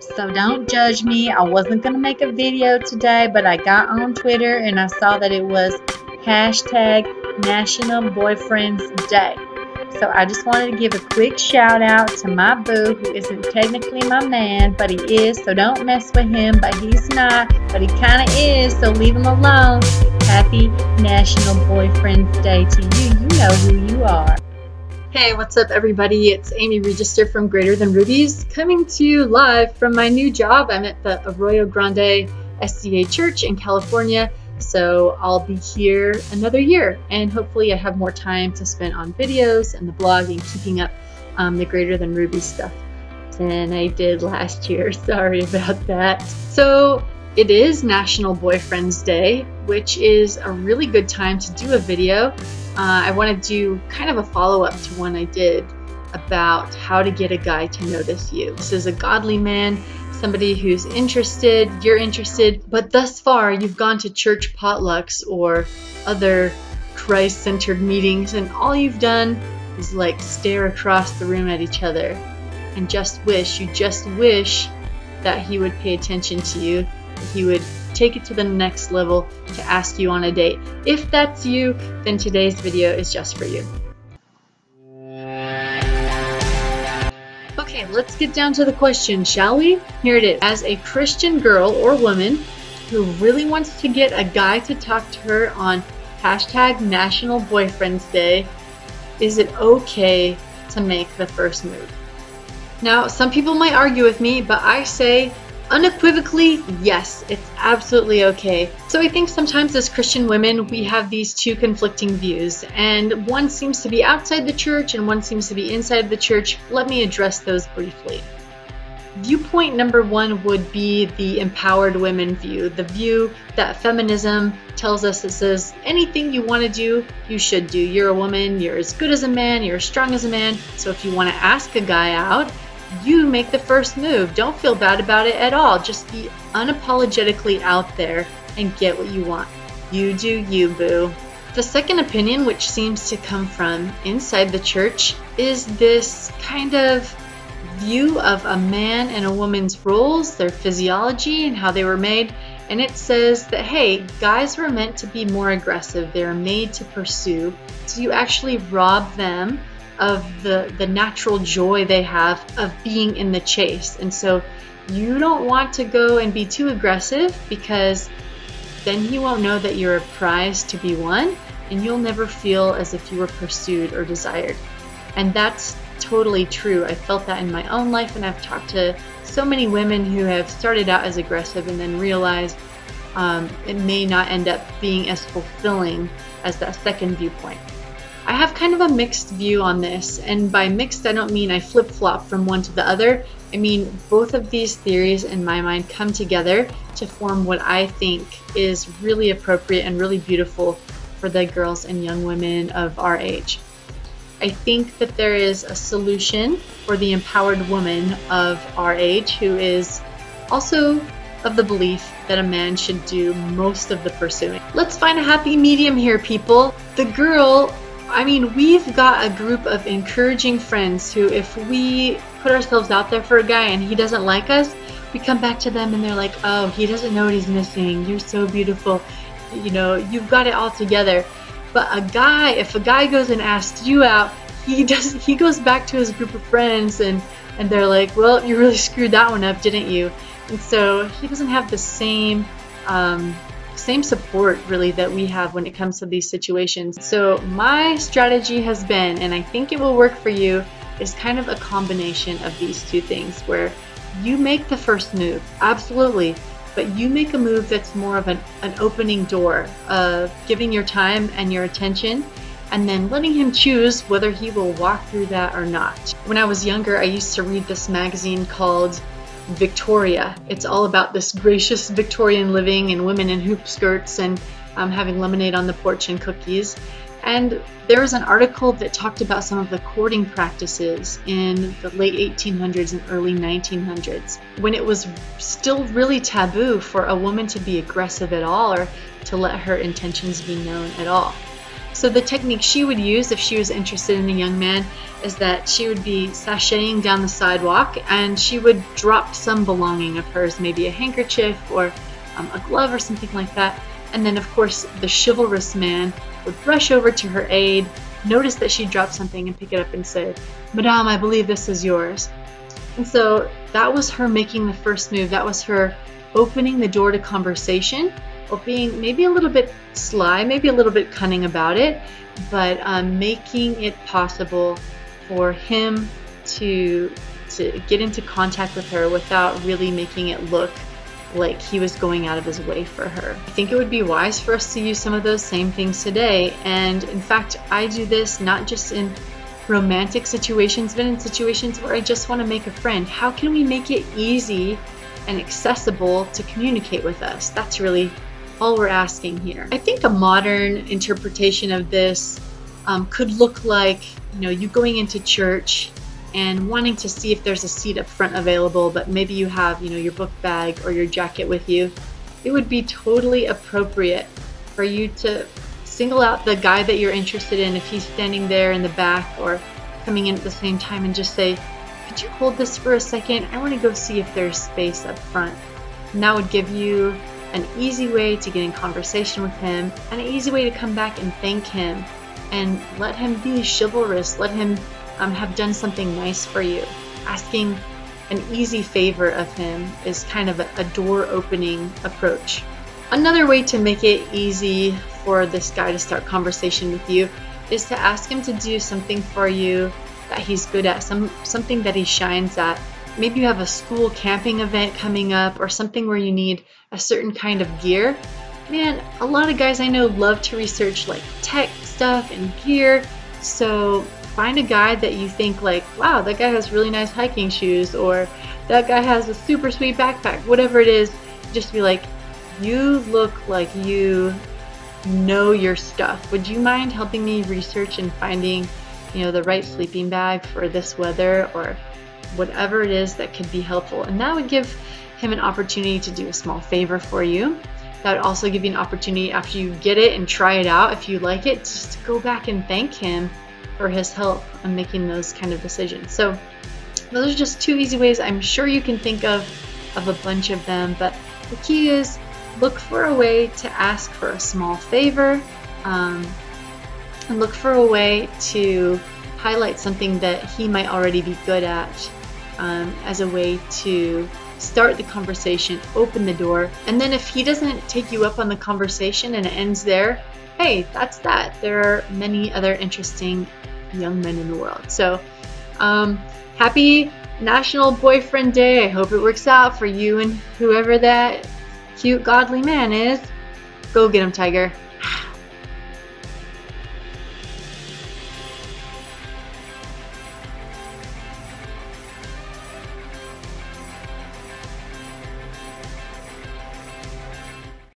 So don't judge me. I wasn't going to make a video today, but I got on Twitter and I saw that it was hashtag National Boyfriends Day. So I just wanted to give a quick shout out to my boo, who isn't technically my man, but he is, so don't mess with him. But he's not, but he kind of is, so leave him alone. Happy National Boyfriend's Day to you. You know who you are. Hey, what's up, everybody? It's Amie Regester from Greater Than Rubies coming to you live from my new job. I'm at the Arroyo Grande SDA Church in California. So I'll be here another year, and hopefully, I have more time to spend on videos and the blog and keeping up um, the Greater Than Ruby stuff than I did last year. Sorry about that. So, it is National Boyfriend's Day, which is a really good time to do a video uh, I want to do kind of a follow up to one I did about how to get a guy to notice you. This is a godly man, somebody who's interested, you're interested, but thus far you've gone to church potlucks or other Christ centered meetings, and all you've done is like stare across the room at each other and just wish, you just wish that he would pay attention to you, that he would take it to the next level to ask you on a date. If that's you, then today's video is just for you. Okay, let's get down to the question, shall we? Here it is. As a Christian girl or woman who really wants to get a guy to talk to her on hashtag National Boyfriend's Day, is it okay to make the first move? Now, some people might argue with me, but I say Unequivocally, yes, it's absolutely okay. So I think sometimes as Christian women, we have these two conflicting views, and one seems to be outside the church and one seems to be inside the church. Let me address those briefly. Viewpoint number one would be the empowered women view, the view that feminism tells us it says anything you want to do, you should do. You're a woman, you're as good as a man, you're as strong as a man. So if you want to ask a guy out, you make the first move. Don't feel bad about it at all. Just be unapologetically out there and get what you want. You do you, boo. The second opinion, which seems to come from inside the church, is this kind of view of a man and a woman's roles, their physiology, and how they were made. And it says that, hey, guys were meant to be more aggressive, they're made to pursue. So you actually rob them of the, the natural joy they have of being in the chase. And so you don't want to go and be too aggressive because then he won't know that you're a prize to be won and you'll never feel as if you were pursued or desired. And that's totally true. I felt that in my own life, and I've talked to so many women who have started out as aggressive and then realized um, it may not end up being as fulfilling as that second viewpoint. I have kind of a mixed view on this, and by mixed, I don't mean I flip flop from one to the other. I mean, both of these theories in my mind come together to form what I think is really appropriate and really beautiful for the girls and young women of our age. I think that there is a solution for the empowered woman of our age who is also of the belief that a man should do most of the pursuing. Let's find a happy medium here, people. The girl I mean, we've got a group of encouraging friends who, if we put ourselves out there for a guy and he doesn't like us, we come back to them and they're like, oh, he doesn't know what he's missing. You're so beautiful. You know, you've got it all together. But a guy, if a guy goes and asks you out, he does he goes back to his group of friends and and they're like, well, you really screwed that one up, didn't you? And so he doesn't have the same um, same support really that we have when it comes to these situations. So my strategy has been, and I think it will work for you, is kind of a combination of these two things where you make the first move, absolutely, but you make a move that's more of an, an opening door of giving your time and your attention and then letting him choose whether he will walk through that or not. When I was younger, I used to read this magazine called Victoria. It's all about this gracious Victorian living and women in hoop skirts and um, having lemonade on the porch and cookies. And there was an article that talked about some of the courting practices in the late 1800s and early 1900s when it was still really taboo for a woman to be aggressive at all or to let her intentions be known at all. So the technique she would use if she was interested in a young man is that she would be sashaying down the sidewalk and she would drop some belonging of hers, maybe a handkerchief or um, a glove or something like that. And then, of course, the chivalrous man would rush over to her aid, notice that she dropped something, and pick it up and say, Madame, I believe this is yours. And so that was her making the first move. That was her opening the door to conversation or being maybe a little bit sly, maybe a little bit cunning about it, but um, making it possible for him to to get into contact with her without really making it look like he was going out of his way for her. I think it would be wise for us to use some of those same things today. And in fact, I do this not just in romantic situations, but in situations where I just want to make a friend. How can we make it easy and accessible to communicate with us? That's really all we're asking here. I think a modern interpretation of this um, could look like, you know, you going into church and wanting to see if there's a seat up front available, but maybe you have, you know, your book bag or your jacket with you. It would be totally appropriate for you to single out the guy that you're interested in if he's standing there in the back or coming in at the same time and just say, could you hold this for a second? I want to go see if there's space up front. And that would give you an easy way to get in conversation with him, and an easy way to come back and thank him and let him be chivalrous, let him um, have done something nice for you. Asking an easy favor of him is kind of a, a door opening approach. Another way to make it easy for this guy to start conversation with you is to ask him to do something for you that he's good at, some something that he shines at. Maybe you have a school camping event coming up or something where you need a certain kind of gear. Man, a lot of guys I know love to research like tech stuff and gear. So find a guy that you think like, wow, that guy has really nice hiking shoes or that guy has a super sweet backpack, whatever it is, just be like, you look like you know your stuff. Would you mind helping me research and finding, you know, the right sleeping bag for this weather or whatever it is that could be helpful? And that would give him an opportunity to do a small favor for you. That would also give you an opportunity after you get it and try it out, if you like it, just to go back and thank him for his help on making those kind of decisions. So those are just two easy ways I'm sure you can think of of a bunch of them, but the key is look for a way to ask for a small favor um, and look for a way to highlight something that he might already be good at um, as a way to start the conversation, open the door, and then if he doesn't take you up on the conversation and it ends there, hey, that's that. There are many other interesting young men in the world. So, um, happy National Boyfriend Day. I hope it works out for you and whoever that cute, godly man is. Go get him, Tiger.